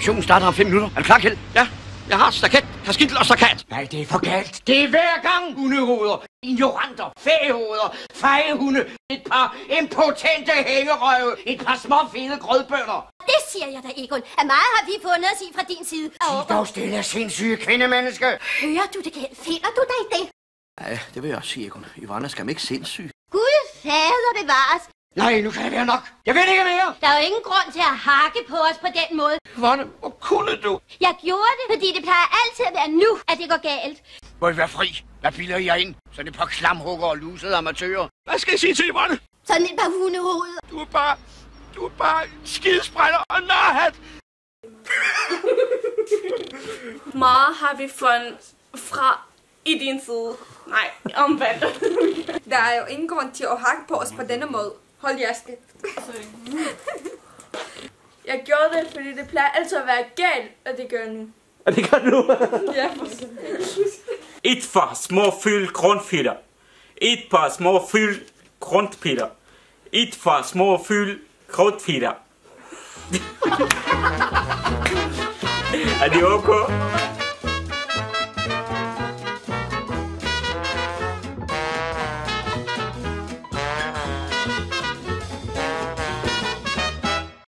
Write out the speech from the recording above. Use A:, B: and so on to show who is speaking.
A: Aktionen starter om fem minutter. Er du klar, Kjeld?
B: Ja, jeg har staket, kaskindel og stakat.
A: Nej, det er for galt. Det er hver gang hundehoveder, ignoranter, fæhoveder, fejehunde, et par impotente hængerøve, et par små fede grødbønder.
C: Det siger jeg da, Egon. At meget har vi fundet os i fra din side. Og
A: Dog stille, sindssyge kvindemenneske.
C: hører du det, Kjeld? Finder du dig i det?
B: Ja, det vil jeg også sige, Egon. Ivana skal ikke sindssyg.
C: Gud fader bevares.
A: Nej, nu kan det være nok. Jeg ved ikke mere.
C: Der er jo ingen grund til at hakke på os på den måde.
B: Ivana, hvor kunne du?
C: Jeg gjorde det, fordi det plejer altid at være nu, at det går galt.
A: Må I være fri? Hvad bilder I jer ind? Sådan et par klamhugger og lusede amatører.
B: Hvad skal jeg sige til Ivana?
C: Sådan et par hundehoveder.
B: Du er bare... Du er bare en skidesprætter og narhat.
D: Meget har vi fundet fra i din side. Nej, omvendt.
E: Der er jo ingen grund til at hakke på os på denne måde. Hold jeres kæft.
D: Jeg gjorde det, fordi det plejer altid at være galt, og det gør nu.
F: Og det gør du.
D: Ja,
G: Et par små fyld grundfiler. Et par små fyld grundfiler. Et par små fyld grundfiler. er det okay?